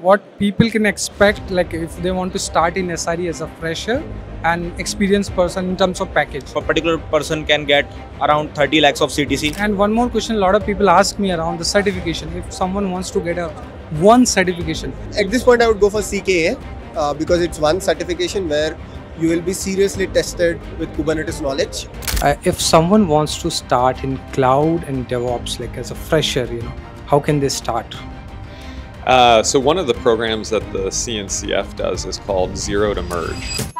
what people can expect like if they want to start in SRE as a fresher and experienced person in terms of package. A particular person can get around 30 lakhs of CTC. And one more question, a lot of people ask me around the certification. If someone wants to get a one certification. At this point, I would go for CKA uh, because it's one certification where you will be seriously tested with Kubernetes knowledge. Uh, if someone wants to start in cloud and DevOps, like as a fresher, you know, how can they start? Uh, so one of the programs that the CNCF does is called Zero to Merge.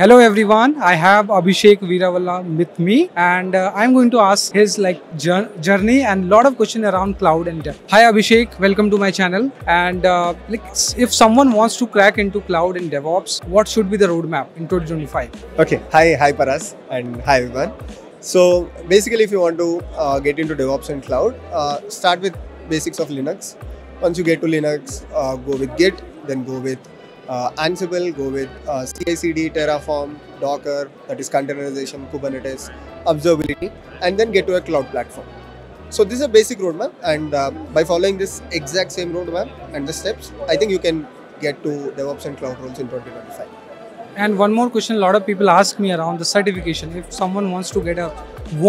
Hello everyone, I have Abhishek Veeramalla with me and uh, I'm going to ask his like journey and lot of question around cloud and dev. Hi Abhishek, welcome to my channel and uh, like if someone wants to crack into cloud and DevOps, what should be the roadmap in 2025? Okay, hi, hi Paras and hi everyone. So basically if you want to uh, get into DevOps and cloud, uh, start with basics of Linux. Once you get to Linux, uh, go with Git, then go with uh, Ansible, go with uh, CI/CD, Terraform, Docker, that is containerization, Kubernetes, observability, and then get to a cloud platform. So this is a basic roadmap, and uh, by following this exact same roadmap and the steps, I think you can get to DevOps and cloud roles in 2025. And one more question, a lot of people ask me around the certification. If someone wants to get a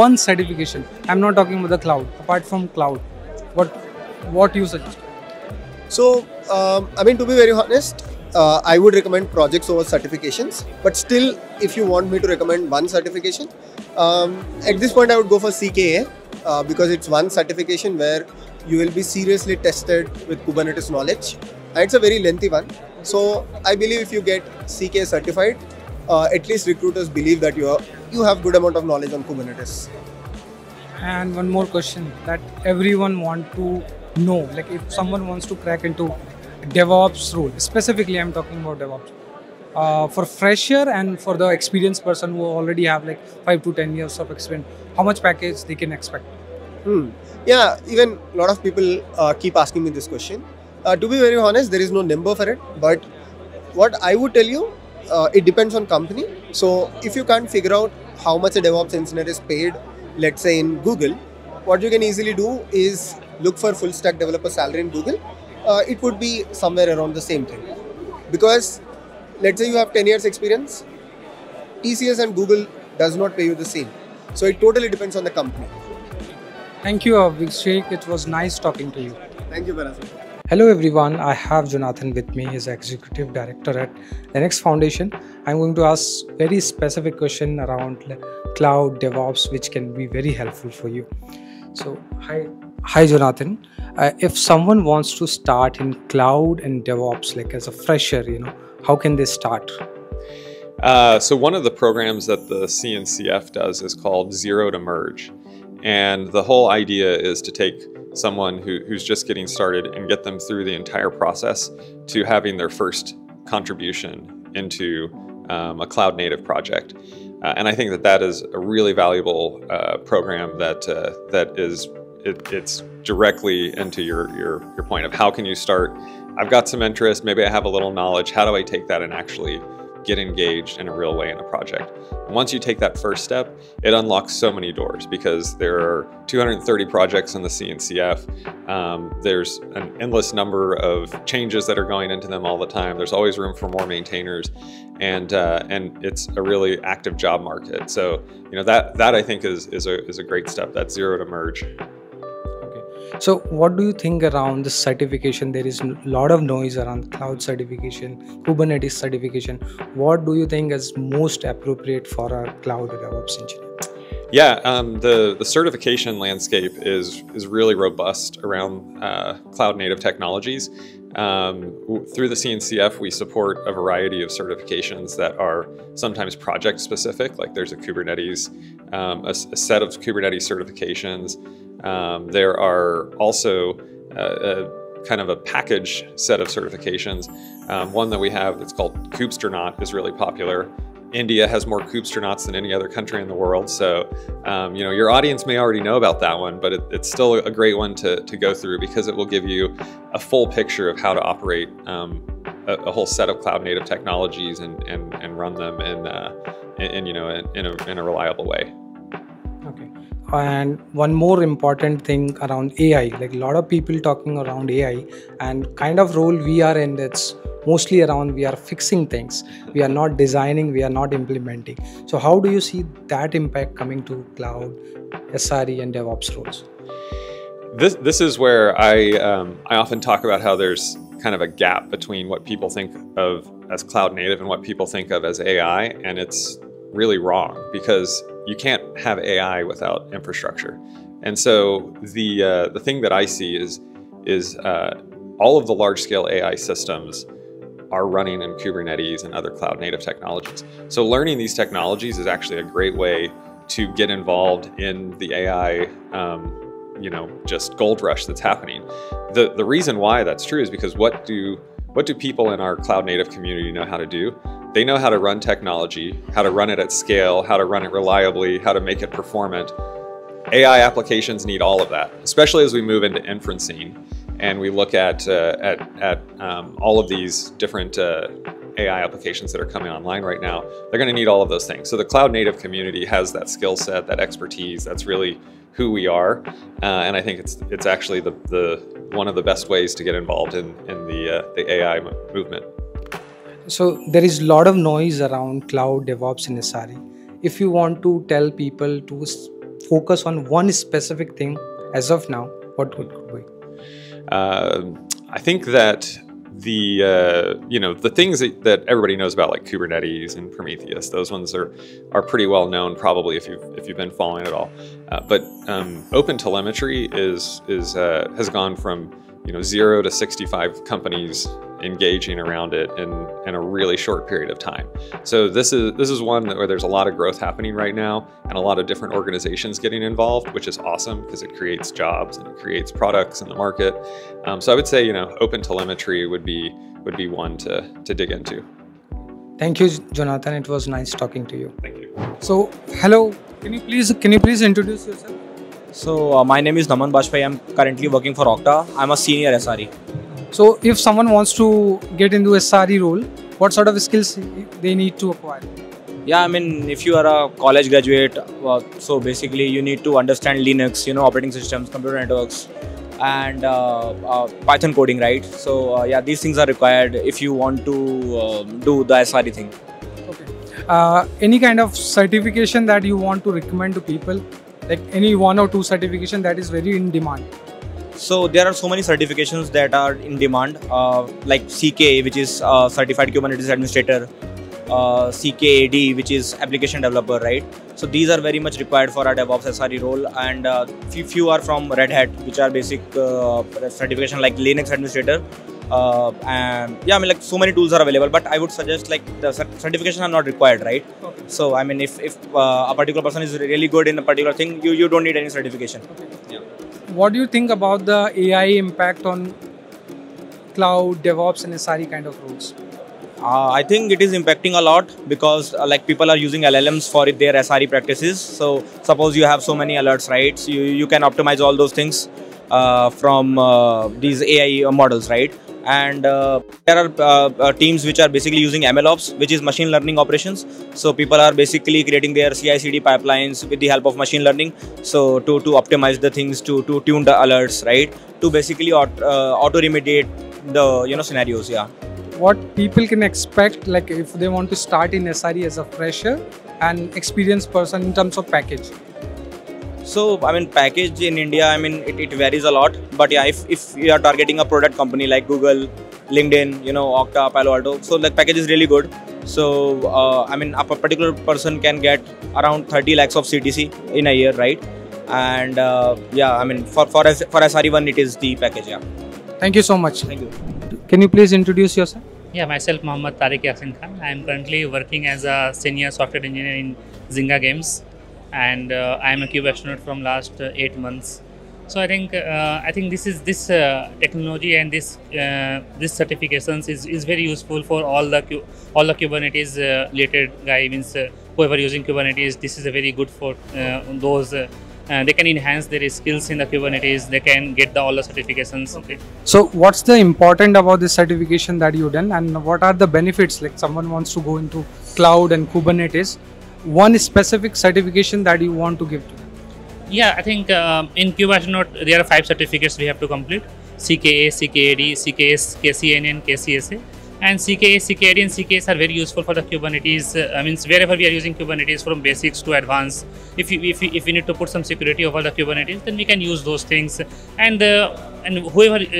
one certification, I'm not talking about the cloud, apart from cloud, what what you suggest? So, um, I mean, to be very honest, uh, I would recommend projects over certifications. But still, if you want me to recommend one certification, um, at this point I would go for CKA uh, because it's one certification where you will be seriously tested with Kubernetes knowledge. And it's a very lengthy one. So I believe if you get CKA certified, uh, at least recruiters believe that you are, you have good amount of knowledge on Kubernetes. And one more question that everyone want to know, like if someone wants to crack into DevOps role. Specifically, I'm talking about DevOps. Uh, for fresher and for the experienced person who already have like five to ten years of experience, how much package they can expect? Hmm. Yeah, even a lot of people uh, keep asking me this question. Uh, to be very honest, there is no number for it. But what I would tell you, uh, it depends on company. So if you can't figure out how much a DevOps engineer is paid, let's say in Google, what you can easily do is look for full stack developer salary in Google uh, it would be somewhere around the same thing. Because let's say you have 10 years experience, TCS and Google does not pay you the same. So it totally depends on the company. Thank you, Abhishek. It was nice talking to you. Thank you, Barasan. Hello everyone, I have Jonathan with me, he's Executive Director at Linux Foundation. I'm going to ask very specific question around cloud DevOps which can be very helpful for you. So, hi, hi Jonathan uh, if someone wants to start in cloud and DevOps, like as a fresher, you know, how can they start? Uh, so one of the programs that the CNCF does is called Zero to Merge. And the whole idea is to take someone who, who's just getting started and get them through the entire process to having their first contribution into um, a cloud native project. Uh, and I think that that is a really valuable uh, program that, uh, that is it, it's directly into your, your, your point of how can you start? I've got some interest, maybe I have a little knowledge. How do I take that and actually get engaged in a real way in a project? And once you take that first step, it unlocks so many doors because there are 230 projects in the CNCF. Um, there's an endless number of changes that are going into them all the time. There's always room for more maintainers, and uh, and it's a really active job market. So you know that that I think is is a is a great step. That zero to merge. So, what do you think around this certification? There is a lot of noise around cloud certification, Kubernetes certification. What do you think is most appropriate for a cloud DevOps engineer? Yeah, um, the the certification landscape is is really robust around uh, cloud native technologies. Um, through the CNCF, we support a variety of certifications that are sometimes project specific. Like there's a Kubernetes, um, a, a set of Kubernetes certifications. Um, there are also uh, a, kind of a package set of certifications. Um, one that we have that's called Kubestronaut is really popular. India has more Kubestronauts than any other country in the world. So, um, you know, your audience may already know about that one, but it, it's still a great one to, to go through because it will give you a full picture of how to operate um, a, a whole set of cloud native technologies and, and, and run them in, uh, in, in, you know in, in, a, in a reliable way. Okay. And one more important thing around AI, like a lot of people talking around AI and kind of role we are in, it's mostly around we are fixing things. We are not designing, we are not implementing. So how do you see that impact coming to cloud, SRE and DevOps roles? This, this is where I, um, I often talk about how there's kind of a gap between what people think of as cloud native and what people think of as AI, and it's really wrong because you can't have AI without infrastructure. And so the uh, the thing that I see is is uh, all of the large scale AI systems are running in Kubernetes and other cloud native technologies. So learning these technologies is actually a great way to get involved in the AI, um, you know, just gold rush that's happening. The the reason why that's true is because what do what do people in our cloud native community know how to do? They know how to run technology, how to run it at scale, how to run it reliably, how to make it performant. AI applications need all of that, especially as we move into inferencing and we look at uh, at, at um, all of these different uh, AI applications that are coming online right now. They're going to need all of those things. So the cloud native community has that skill set, that expertise. That's really who we are, uh, and I think it's it's actually the, the one of the best ways to get involved in in the uh, the AI movement. So there is a lot of noise around cloud DevOps and SRE. If you want to tell people to focus on one specific thing as of now, what would it be? Uh, I think that the uh, you know the things that, that, everybody knows about like Kubernetes and Prometheus those ones are are pretty well known probably if you've if you've been following it all. Uh, but um, open telemetry is is uh, has gone from you know zero to 65 companies engaging around it in, in a really short period of time. So this is this is one where there's a lot of growth happening right now and a lot of different organizations getting involved, which is awesome because it creates jobs and it creates products in the market. Um, so I would say you know open telemetry would be would be one to to dig into. Thank you, Jonathan. It was nice talking to you. Thank you. So hello, can you please can you please introduce yourself? So uh, my name is Naman Bajpai. I'm currently working for Okta. I'm a senior SRE. So if someone wants to get into a SRE role, what sort of skills they need to acquire? Yeah, I mean, if you are a college graduate, uh, so basically you need to understand Linux, you know, operating systems, computer networks, and uh, uh, Python coding, right? So uh, yeah, these things are required if you want to um, do the SRE thing. Okay. Uh, any kind of certification that you want to recommend to people, like any one or two certification that is very in demand? So there are so many certifications that are in demand, uh, like CKA, which is uh, Certified Kubernetes Administrator, uh, CKAD, which is Application Developer, right? So these are very much required for our DevOps SRE role, and uh, few, few are from Red Hat, which are basic uh, certification like Linux Administrator. Uh, and yeah, I mean, like so many tools are available, but I would suggest like the certification are not required, right? Okay. So I mean, if if uh, a particular person is really good in a particular thing, you you don't need any certification. Okay. Yeah what do you think about the AI impact on cloud, DevOps, and SRE kind of roles? Uh, I think it is impacting a lot because uh, like people are using LLMs for their SRE practices. So suppose you have so many alerts, right? So you, you can optimize all those things uh, from uh, these AI models, right? And uh, there are uh, uh, teams which are basically using MLOps, which is machine learning operations. So people are basically creating their CI/CD pipelines with the help of machine learning. So to to optimize the things, to to tune the alerts, right? To basically auto, uh, auto remediate the you know scenarios. Yeah. What people can expect, like if they want to start in SRE as a fresher and experienced person in terms of package. So I mean package in India, I mean it, it varies a lot. But yeah, if, if you are targeting a product company like Google, LinkedIn, you know, Okta, Palo Alto, so the package is really good. So uh, I mean a particular person can get around 30 lakhs of CTC in a year, right? And uh, yeah, I mean for for for SRE1 it is the package. Yeah. Thank you so much. Thank you. Can you please introduce yourself? Yeah, myself Mohammad Tariq Yasin Khan. I am currently working as a senior software engineer in Zynga Games and uh, I am a Kubestronaut from last uh, eight months. So I think uh, I think this is this technology and this this certifications is, is very useful for all the all the Kubernetes related guy means whoever using Kubernetes. This is a very good for those uh, they can enhance their skills in the Kubernetes. They can get the all the certifications. Okay. So, what's the important about this certification that you've done, and what are the benefits? Like someone wants to go into cloud and Kubernetes, one specific certification that you want to give to them. Yeah, I think um, in Kubernetes there are five certificates we have to complete: CKA, CKAD, CKS, KCNA, KCSA and CKA, CKAD and CKS are very useful for the Kubernetes. Uh, I mean, wherever we are using Kubernetes from basics to advanced, if you, if, you, if we need to put some security over the Kubernetes, then we can use those things. And uh, and whoever uh,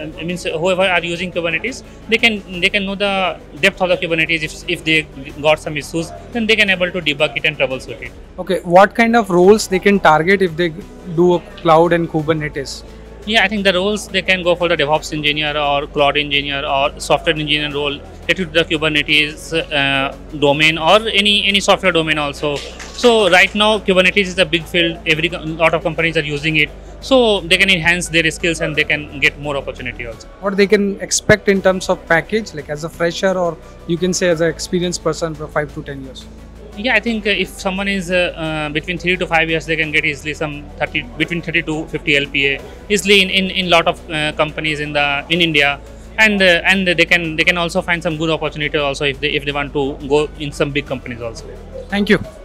uh I mean, whoever are using Kubernetes, they can they can know the depth of the Kubernetes. If, if they got some issues, then they can able to debug it and troubleshoot it. Okay, what kind of roles they can target if they do a cloud and Kubernetes? Yeah, I think the roles they can go for the DevOps engineer or cloud engineer or software engineer role related to the Kubernetes uh, domain or any any software domain also. So right now Kubernetes is a big field. Every lot of companies are using it, so they can enhance their skills and they can get more opportunity also. What they can expect in terms of package, like as a fresher or you can say as an experienced person for five to ten years yeah i think uh, if someone is uh, uh, between 3 to 5 years they can get easily some 30 between 30 to 50 lpa easily in in, in lot of uh, companies in the in india. And uh, and they can they can also find some good opportunity also if they if they want to go in some big companies also. Thank you